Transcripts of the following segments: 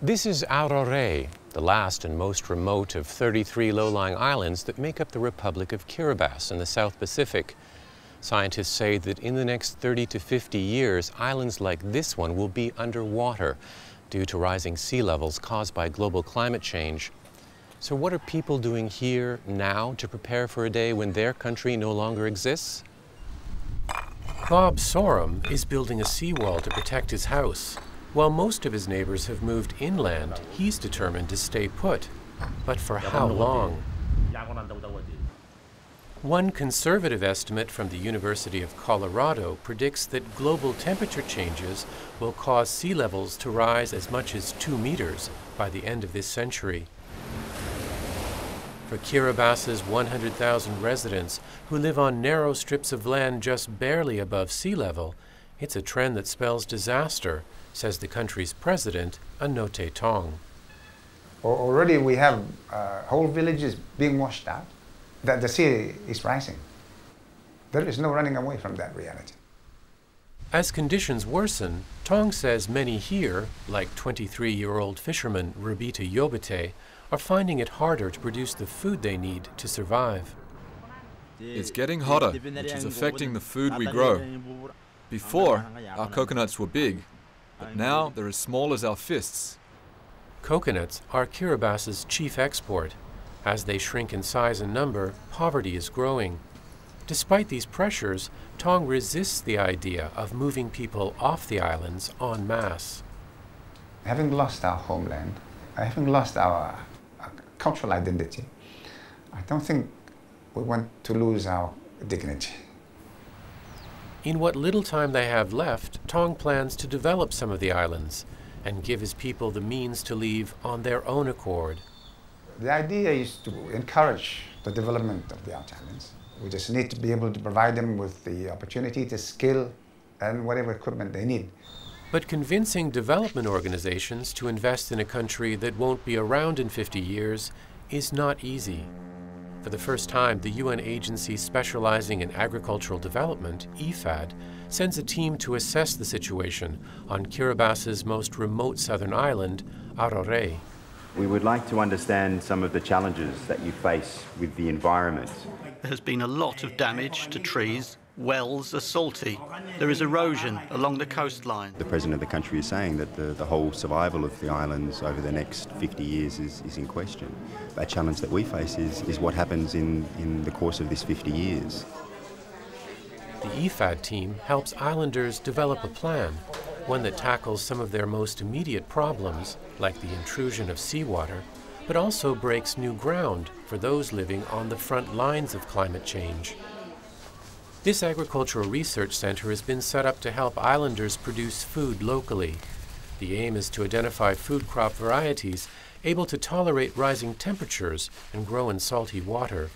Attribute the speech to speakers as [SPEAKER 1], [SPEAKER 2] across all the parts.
[SPEAKER 1] This is Arorae, the last and most remote of 33 low-lying islands that make up the Republic of Kiribati in the South Pacific. Scientists say that in the next 30 to 50 years, islands like this one will be underwater due to rising sea levels caused by global climate change. So what are people doing here now to prepare for a day when their country no longer exists? Bob Sorum is building a seawall to protect his house. While most of his neighbors have moved inland, he's determined to stay put. But for how long? One conservative estimate from the University of Colorado predicts that global temperature changes will cause sea levels to rise as much as two meters by the end of this century. For Kiribati's 100,000 residents who live on narrow strips of land just barely above sea level, it's a trend that spells disaster, says the country's president, Anote Tong.
[SPEAKER 2] Already we have uh, whole villages being washed out that the sea is rising. There is no running away from that reality.
[SPEAKER 1] As conditions worsen, Tong says many here, like 23 year old fisherman Rubita Yobite, are finding it harder to produce the food they need to survive.
[SPEAKER 3] It's getting hotter, which is affecting the food we grow. Before, our coconuts were big, but now they're as small as our fists.
[SPEAKER 1] Coconuts are Kiribati's chief export. As they shrink in size and number, poverty is growing. Despite these pressures, Tong resists the idea of moving people off the islands en masse.
[SPEAKER 2] Having lost our homeland, having lost our, our cultural identity, I don't think we want to lose our dignity.
[SPEAKER 1] In what little time they have left, Tong plans to develop some of the islands and give his people the means to leave on their own accord.
[SPEAKER 2] The idea is to encourage the development of the islands. We just need to be able to provide them with the opportunity, the skill, and whatever equipment they need.
[SPEAKER 1] But convincing development organizations to invest in a country that won't be around in 50 years is not easy. For the first time, the UN agency specializing in agricultural development, IFAD, sends a team to assess the situation on Kiribati's most remote southern island, Arorae.
[SPEAKER 4] We would like to understand some of the challenges that you face with the environment.
[SPEAKER 5] There has been a lot of damage to trees. Wells are salty. There is erosion along the coastline.
[SPEAKER 4] The President of the country is saying that the, the whole survival of the islands over the next 50 years is, is in question. A challenge that we face is, is what happens in, in the course of this 50 years.
[SPEAKER 1] The IFAD team helps islanders develop a plan one that tackles some of their most immediate problems, like the intrusion of seawater, but also breaks new ground for those living on the front lines of climate change. This agricultural research center has been set up to help islanders produce food locally. The aim is to identify food crop varieties able to tolerate rising temperatures and grow in salty water.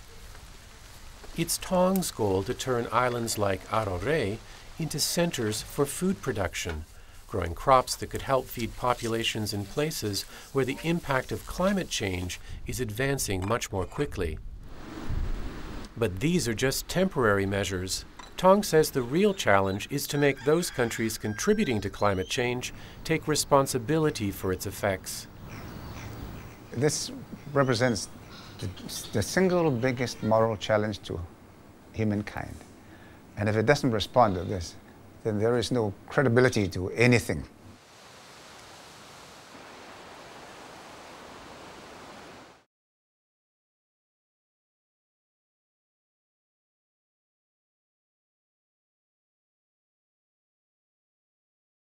[SPEAKER 1] It's Tong's goal to turn islands like Arorae into centers for food production growing crops that could help feed populations in places where the impact of climate change is advancing much more quickly. But these are just temporary measures. Tong says the real challenge is to make those countries contributing to climate change take responsibility for its effects.
[SPEAKER 2] This represents the, the single biggest moral challenge to humankind. And if it doesn't respond to this, then there is no credibility to anything